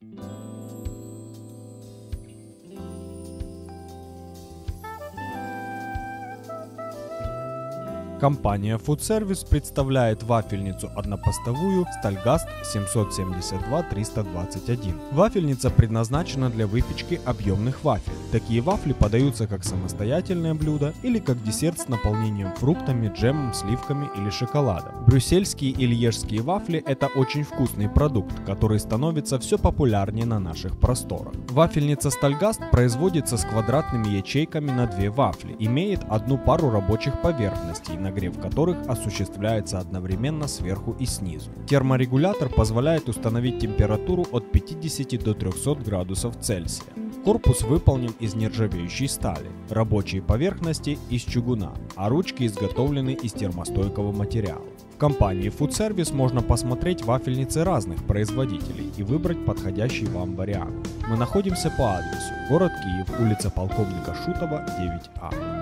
thank you Компания Food Service представляет вафельницу однопостовую Стальгаст 772-321. Вафельница предназначена для выпечки объемных вафель. Такие вафли подаются как самостоятельное блюдо или как десерт с наполнением фруктами, джемом, сливками или шоколадом. Брюссельские и льежские вафли – это очень вкусный продукт, который становится все популярнее на наших просторах. Вафельница Стальгаст производится с квадратными ячейками на две вафли, имеет одну пару рабочих поверхностей, нагрев которых осуществляется одновременно сверху и снизу. Терморегулятор позволяет установить температуру от 50 до 300 градусов Цельсия. Корпус выполнен из нержавеющей стали, рабочие поверхности из чугуна, а ручки изготовлены из термостойкого материала. В компании Food Service можно посмотреть вафельницы разных производителей и выбрать подходящий вам вариант. Мы находимся по адресу город Киев, улица полковника Шутова, 9А.